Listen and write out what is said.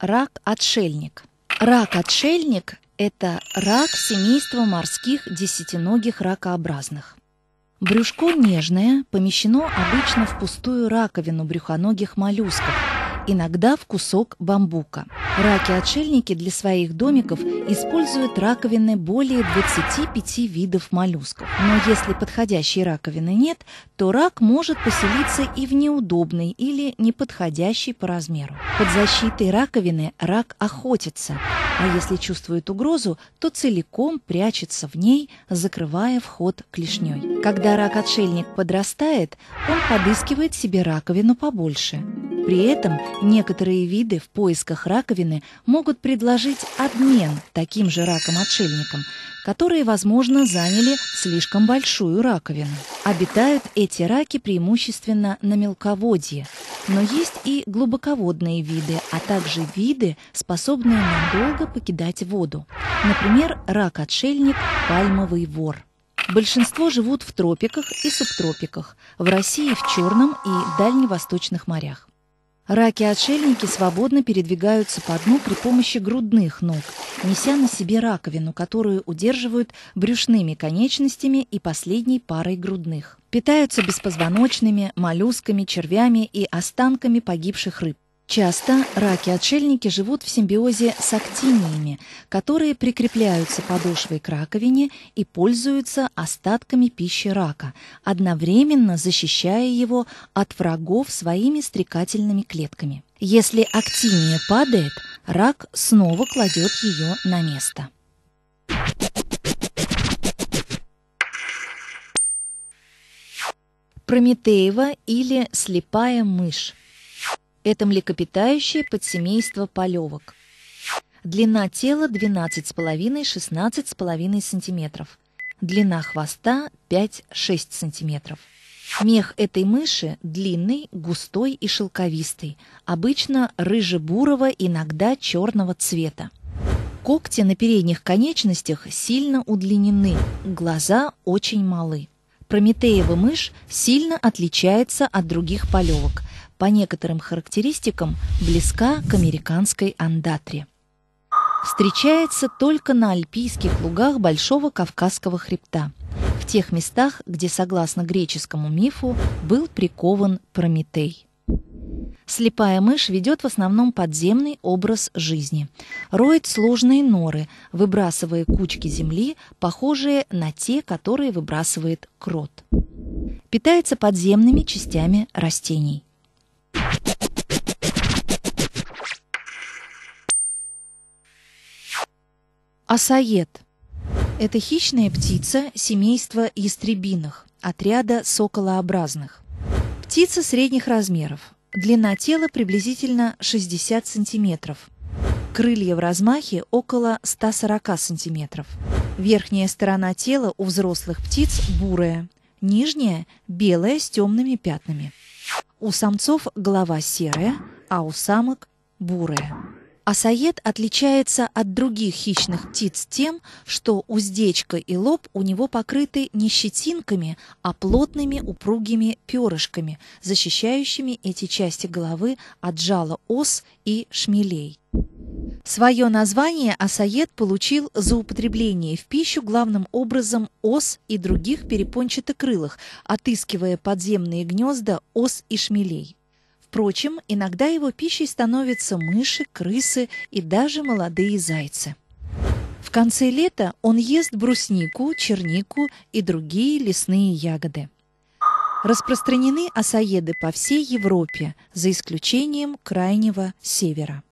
Рак-отшельник. Рак-отшельник – это рак семейства морских десятиногих ракообразных. Брюшко нежное, помещено обычно в пустую раковину брюхоногих моллюсков – иногда в кусок бамбука. Раки-отшельники для своих домиков используют раковины более 25 видов моллюсков. Но если подходящей раковины нет, то рак может поселиться и в неудобной или неподходящей по размеру. Под защитой раковины рак охотится, а если чувствует угрозу, то целиком прячется в ней, закрывая вход клешней. Когда рак-отшельник подрастает, он подыскивает себе раковину побольше. При этом некоторые виды в поисках раковины могут предложить обмен таким же раком-отшельником, которые, возможно, заняли слишком большую раковину. Обитают эти раки преимущественно на мелководье, но есть и глубоководные виды, а также виды, способные надолго покидать воду. Например, рак-отшельник пальмовый вор. Большинство живут в тропиках и субтропиках, в России в Черном и Дальневосточных морях. Раки-отшельники свободно передвигаются по дну при помощи грудных ног, неся на себе раковину, которую удерживают брюшными конечностями и последней парой грудных. Питаются беспозвоночными, моллюсками, червями и останками погибших рыб. Часто раки-отшельники живут в симбиозе с актиниями, которые прикрепляются подошвой к раковине и пользуются остатками пищи рака, одновременно защищая его от врагов своими стрекательными клетками. Если актиния падает, рак снова кладет ее на место. Прометеева или слепая мышь это млекопитающее подсемейство полевок. Длина тела 12,5-16,5 см. Длина хвоста 5-6 см. Мех этой мыши длинный, густой и шелковистый, обычно рыже-бурого, иногда черного цвета. Когти на передних конечностях сильно удлинены, глаза очень малы. Прометеева мышь сильно отличается от других полевок, по некоторым характеристикам близка к американской андатре. Встречается только на альпийских лугах Большого Кавказского хребта, в тех местах, где, согласно греческому мифу, был прикован Прометей. Слепая мышь ведет в основном подземный образ жизни. Роет сложные норы, выбрасывая кучки земли, похожие на те, которые выбрасывает крот. Питается подземными частями растений. Асаед – это хищная птица семейства ястребиных, отряда соколообразных. Птица средних размеров. Длина тела приблизительно 60 сантиметров. Крылья в размахе около 140 сантиметров. Верхняя сторона тела у взрослых птиц бурая, нижняя – белая с темными пятнами. У самцов голова серая, а у самок – бурая. Асаед отличается от других хищных птиц тем, что уздечка и лоб у него покрыты не щетинками, а плотными упругими перышками, защищающими эти части головы от жала ос и шмелей. Свое название асаед получил за употребление в пищу главным образом ос и других перепончатокрылых, отыскивая подземные гнезда ос и шмелей. Впрочем, иногда его пищей становятся мыши, крысы и даже молодые зайцы. В конце лета он ест бруснику, чернику и другие лесные ягоды. Распространены осаеды по всей Европе, за исключением крайнего севера.